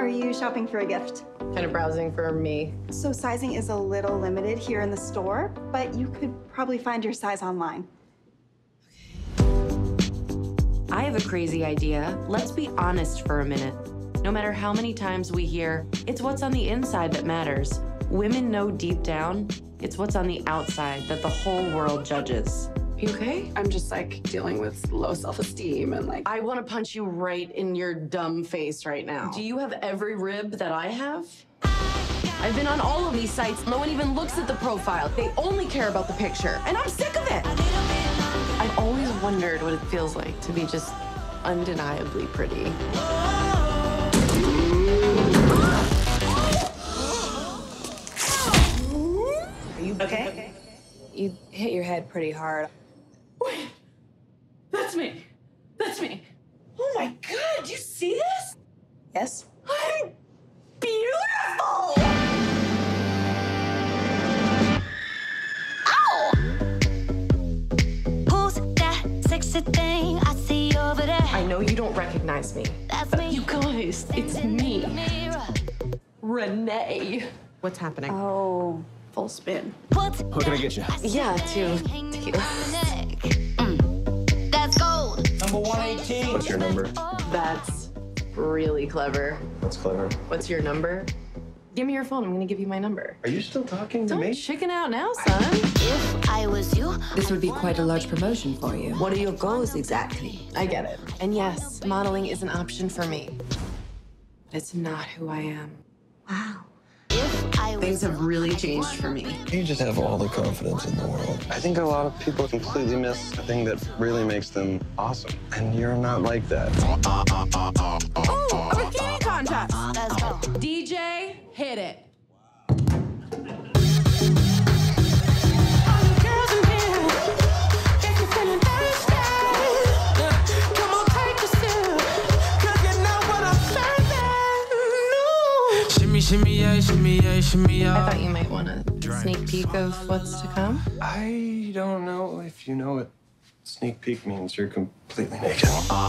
Are you shopping for a gift? Kind of browsing for me. So sizing is a little limited here in the store, but you could probably find your size online. I have a crazy idea. Let's be honest for a minute. No matter how many times we hear, it's what's on the inside that matters. Women know deep down, it's what's on the outside that the whole world judges. You okay? I'm just like dealing with low self-esteem and like I want to punch you right in your dumb face right now. Do you have every rib that I have? I've been on all of these sites. No one even looks at the profile. They only care about the picture. And I'm sick of it. I've always wondered what it feels like to be just undeniably pretty. Are you okay? You hit your head pretty hard. Wait, that's me. That's me. Oh my God, you see this? Yes? I'm beautiful. Who's that sexy thing I see over there? I know you don't recognize me. That's me. You guys, it's me, Renee. What's happening? Oh, full spin. What's What can I get you? Yeah, two tequila. What's your number? That's really clever. That's clever. What's your number? Give me your phone. I'm gonna give you my number. Are you still talking to Don't me? chicken out now, son. If I was you, This would be quite a large promotion for you. What are your goals exactly? I get it. And yes, modeling is an option for me. But it's not who I am. if I was Things have really changed for me. You just have all the confidence in the world. I think a lot of people completely miss the thing that really makes them awesome. And you're not like that. Ooh, a bikini contest. Let's go. DJ, hit it. Shimmy, shimmy, yeah, shimmy, yeah, I thought you might want a sneak peek of what's to come. I don't know if you know what sneak peek means. You're completely naked. Uh,